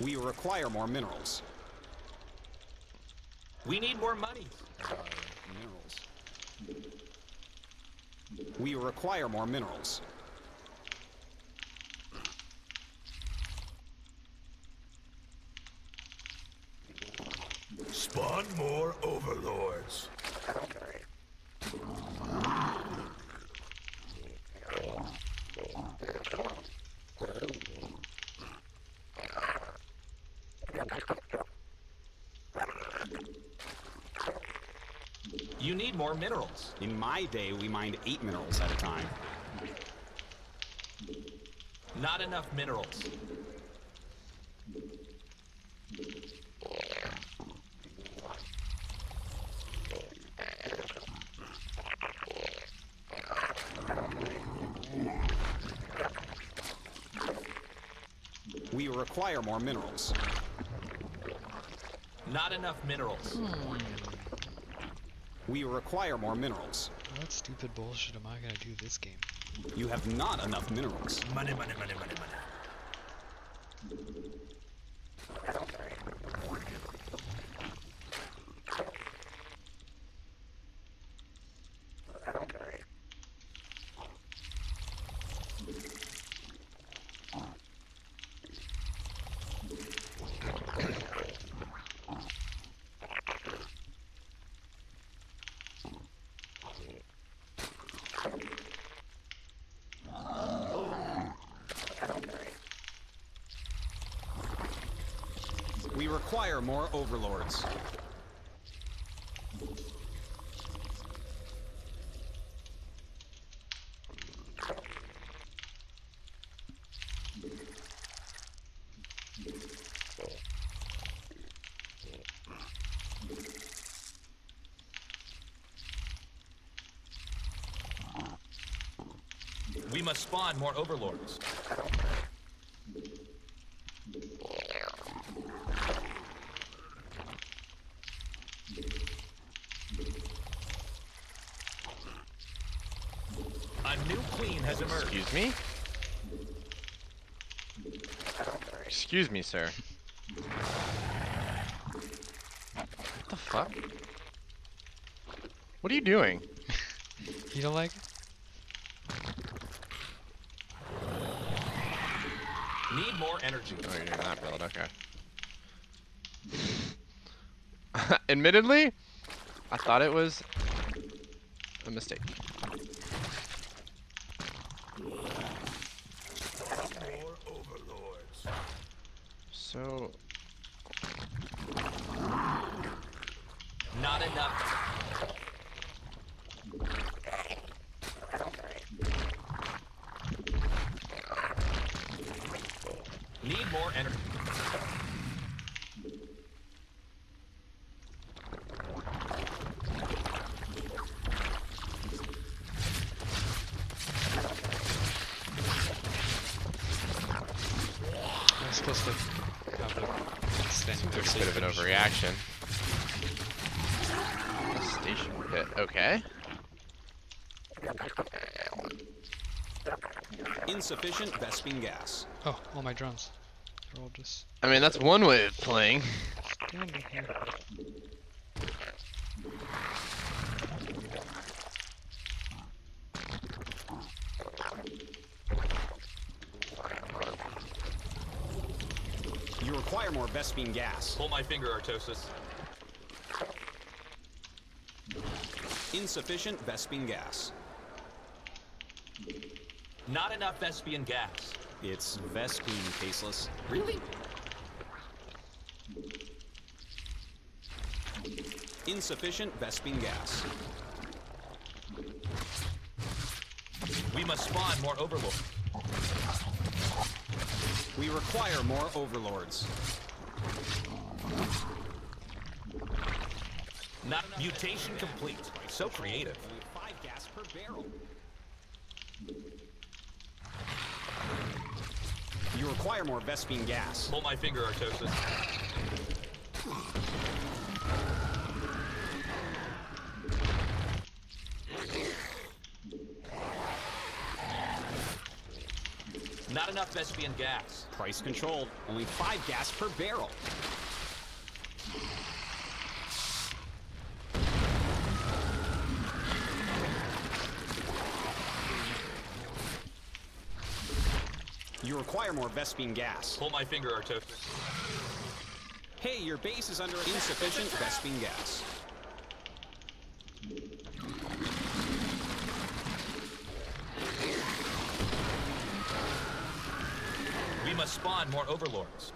We require more minerals. We need more money. Minerals. We require more minerals. Spawn more overlords. You need more minerals. In my day, we mined eight minerals at a time. Not enough minerals. We require more minerals. Not enough minerals. Hmm. We require more minerals. What stupid bullshit am I gonna do this game? You have not enough minerals. Money, money, money, money, money. We require more overlords. We must spawn more overlords. Excuse me? Excuse me, sir. What the fuck? What are you doing? You don't like it? Need more energy. Oh, you're doing that build, okay. Admittedly, I thought it was a mistake. So, Not enough. Need more energy. Supposed to have a standing there's a bit of an overreaction. Station pit, okay. Insufficient Vespene gas. Oh, all my drones. They're all just I mean, that's one way of playing. standing here. Require more Vespene gas. Pull my finger, Artosis. Insufficient Vespene gas. Not enough Vespian gas. It's Vespene, Tasteless. Really? Insufficient Vespene gas. We must spawn more overlords. We require more overlords. Not mutation complete. So creative. Five gas per barrel. You require more Vespene gas. Pull my finger, Artosis. Not enough Vespian gas. Price controlled. Only 5 gas per barrel. You require more Vespene gas. Pull my finger, Artosis. Hey, your base is under insufficient Vespene gas. Must spawn more overlords.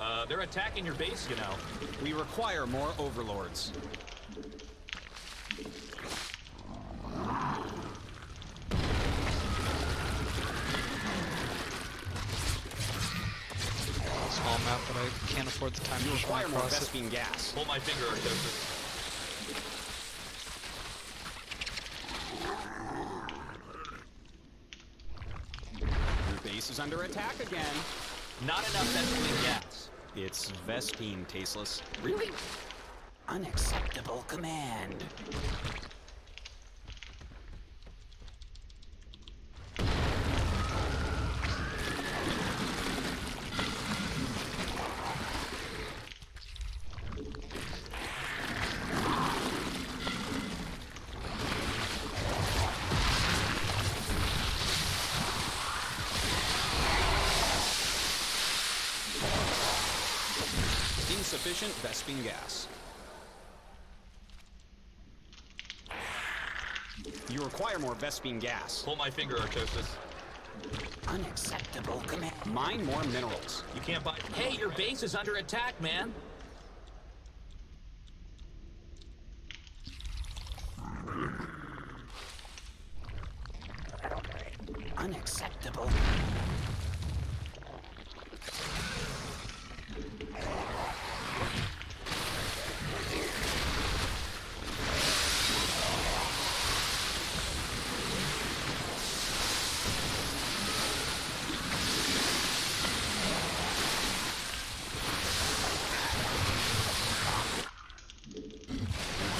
Uh, they're attacking your base, you know. We require more overlords. Small map, but I can't afford the time You to swim require more across it. Vespene gas. Pull my finger, Artosis. Your base is under attack again. Not enough Vespian gas. It's Vespene, tasteless. Really? Unacceptable command. Insufficient Vespene gas. You require more Vespene gas. Pull my finger, Artosis. Unacceptable command. Mine more minerals. You can't buy. Hey, your base is under attack, man. Unacceptable.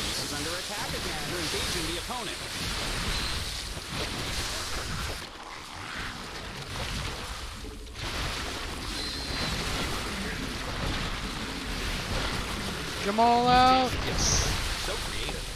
Base is under attack again. You're engaging the opponent. All out! Yes. So creative.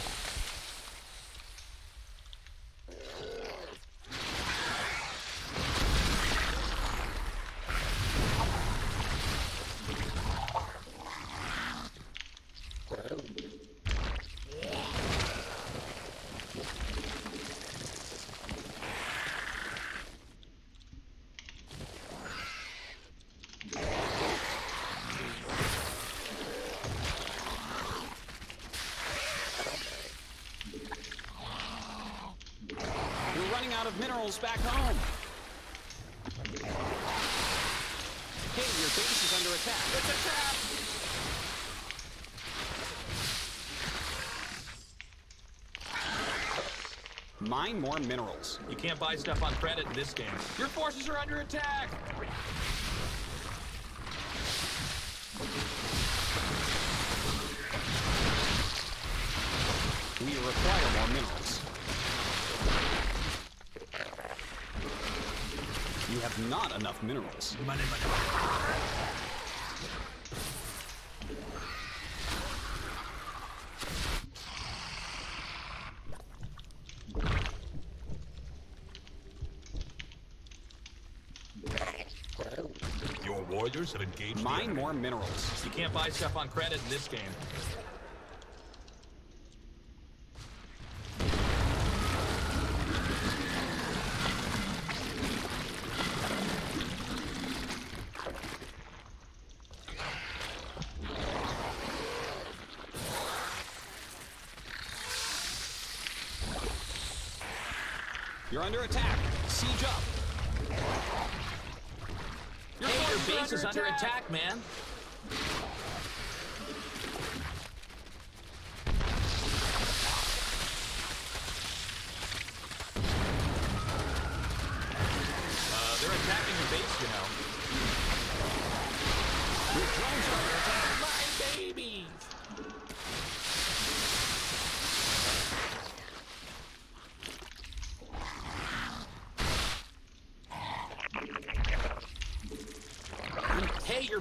You're running out of minerals back home. Hey, your base is under attack. It's a trap! Mine more minerals. You can't buy stuff on credit in this game. Your forces are under attack. We require more minerals. You have not enough minerals. Money, money, money. Your warriors have engaged Mine more minerals. You can't buy stuff on credit in this game. You're under attack. Siege up. Your Hey, your base is under attack, man.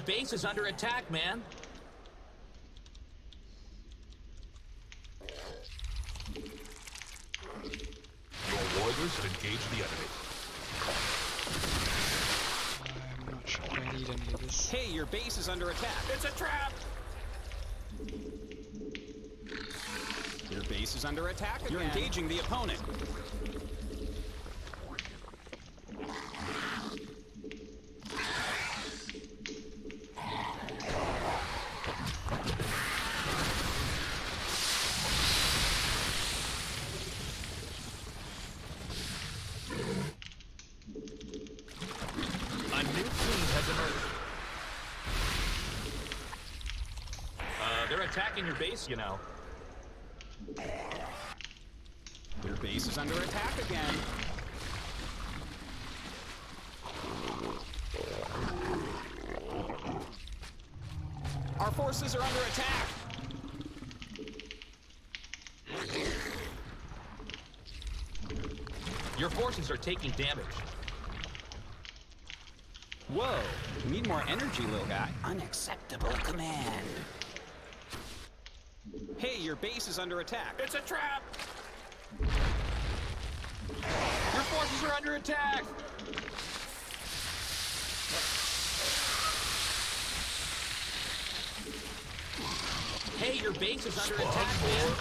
Base is under attack, man. Your warriors have engaged the enemy. I'm not sure I need any of this. Hey, your base is under attack. It's a trap. Your base is under attack again. You're engaging the opponent. A new queen has emerged. Uh, they're attacking your base, you know. Your base is under attack again. Our forces are under attack. Your forces are taking damage. Whoa, we need more energy, little guy. Unacceptable command. Hey, your base is under attack. It's a trap. Your forces are under attack. Hey, your base is under attack, man.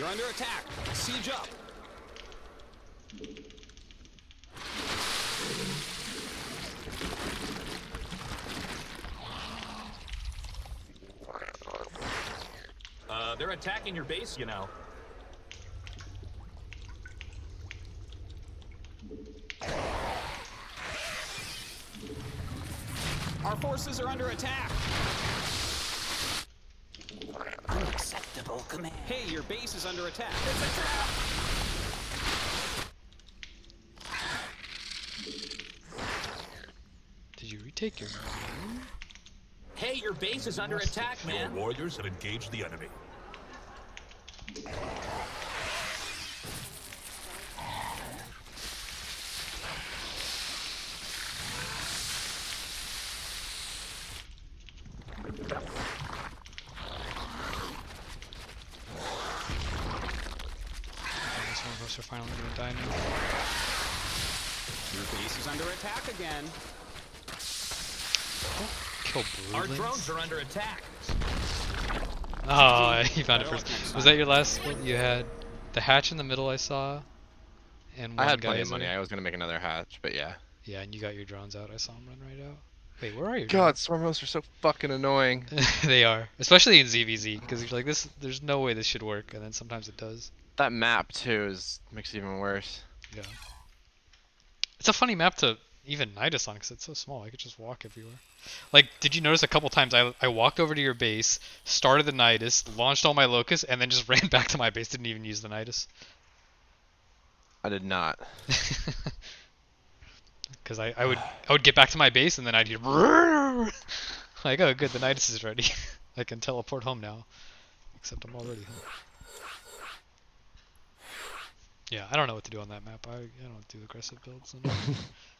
You're under attack. Siege up. Uh, they're attacking your base, you know. Our forces are under attack. Unacceptable command. Hey, your base is under attack. It's a trap. Did you retake your Hey, your base is under attack, man. Your warriors have engaged the enemy. I guess one of us are finally gonna die now. Your base is under attack again. Kill Our drones are under attack. Oh, you found it first. Was that your last split? You had the hatch in the middle I saw, and one I had guy plenty of money. there. I was gonna make another hatch, but yeah. Yeah, and you got your drones out. I saw them run right out. Wait, where are your God, swarm hosts are so fucking annoying. they are, especially in ZVZ, because you're like this. There's no way this should work, and then sometimes it does. That map too is makes it even worse. Yeah. It's a funny map to even Nydus on because it's so small. I could just walk everywhere. Like, did you notice a couple times I, I walked over to your base, started the Nydus, launched all my locusts, and then just ran back to my base. Didn't even use the Nydus. I did not. Because I, I would I would get back to my base and then I'd hear like oh good the Nydus is ready. I can teleport home now. Except I'm already home. Yeah, I don't know what to do on that map. I, I don't do aggressive builds.